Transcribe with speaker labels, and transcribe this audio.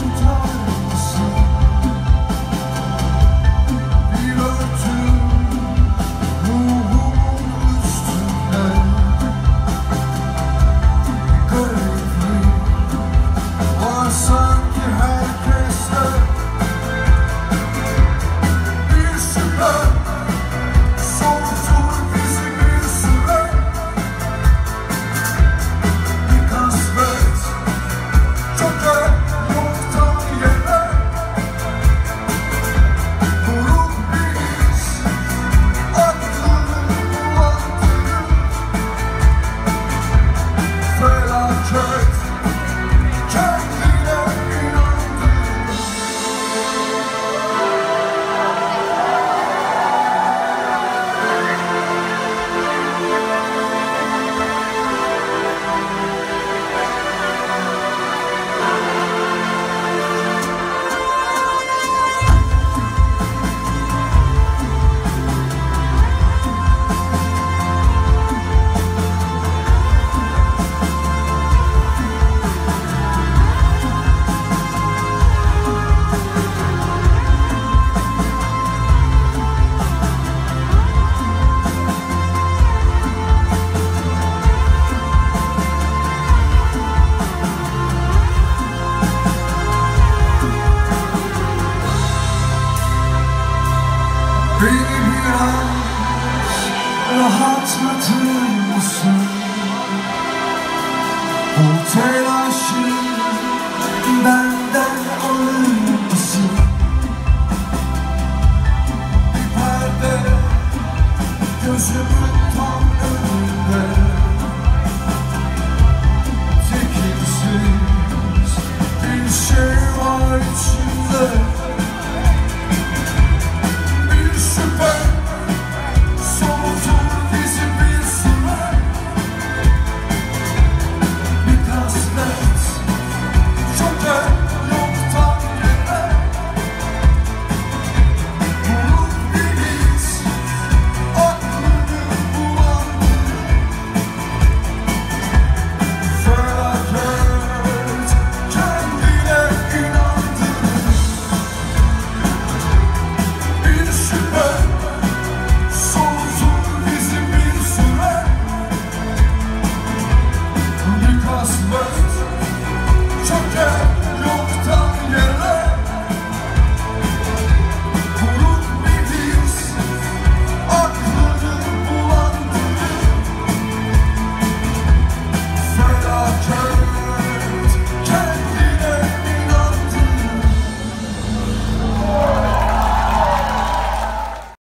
Speaker 1: Chúc biraz rahatlatır mısın? Bu telaşı benden alır mısın? Bir perde gözümün Christmas. Children.